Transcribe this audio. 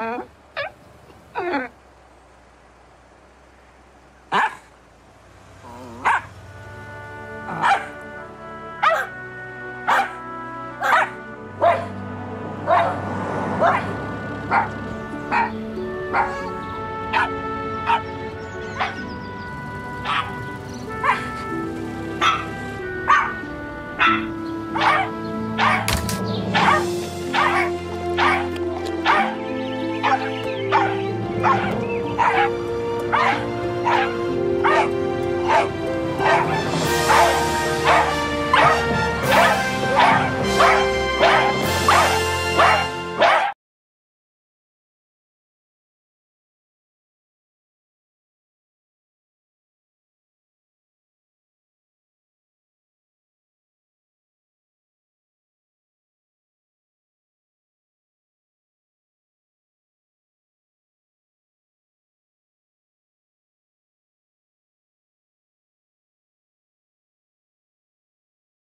Ah! Ah!